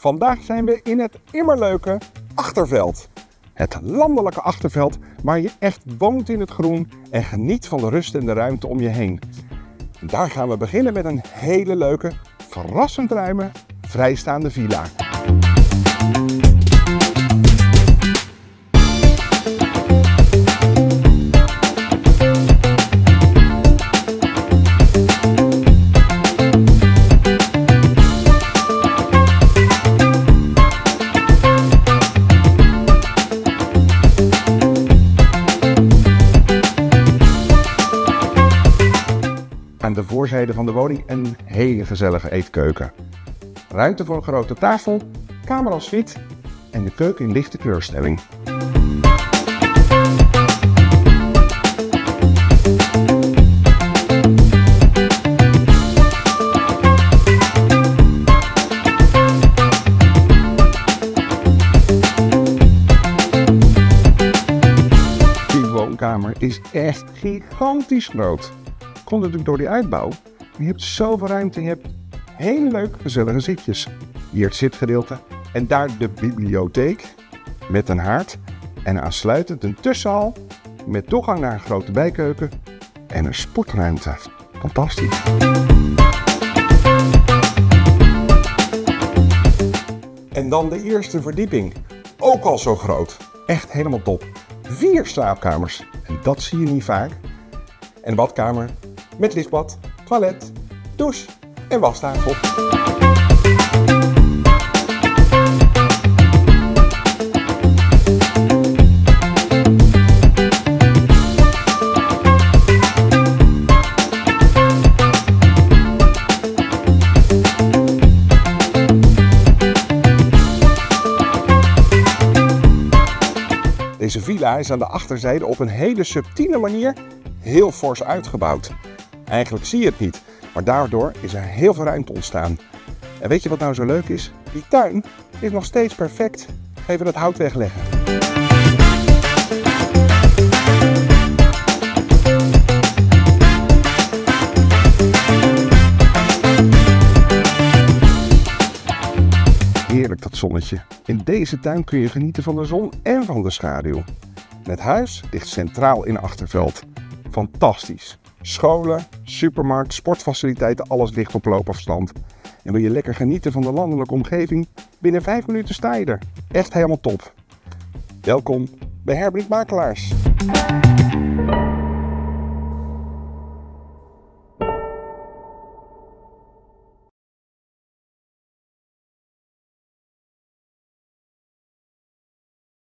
Vandaag zijn we in het immerleuke Achterveld. Het landelijke Achterveld waar je echt woont in het groen en geniet van de rust en de ruimte om je heen. Daar gaan we beginnen met een hele leuke, verrassend ruime, vrijstaande villa. Aan de voorzijde van de woning een hele gezellige eetkeuken. Ruimte voor een grote tafel, kamer als suite en de keuken in lichte kleurstelling. Die woonkamer is echt gigantisch groot. Komt natuurlijk door die uitbouw. Je hebt zoveel ruimte je hebt hele leuke gezellige zitjes. Hier het zitgedeelte en daar de bibliotheek met een haard en aansluitend een tussenhal met toegang naar een grote bijkeuken en een sportruimte. Fantastisch. En dan de eerste verdieping. Ook al zo groot. Echt helemaal top. Vier slaapkamers. En dat zie je niet vaak. En badkamer met lichtbad, toilet, douche en wastafel. Deze villa is aan de achterzijde op een hele subtiele manier heel fors uitgebouwd. Eigenlijk zie je het niet, maar daardoor is er heel veel ruimte ontstaan. En weet je wat nou zo leuk is? Die tuin is nog steeds perfect. Even het hout wegleggen. Heerlijk dat zonnetje. In deze tuin kun je genieten van de zon en van de schaduw. Het huis ligt centraal in Achterveld. Fantastisch. Scholen, supermarkt, sportfaciliteiten, alles ligt op loopafstand. En wil je lekker genieten van de landelijke omgeving? Binnen 5 minuten sta je er. Echt helemaal top. Welkom bij Herbrink Makelaars.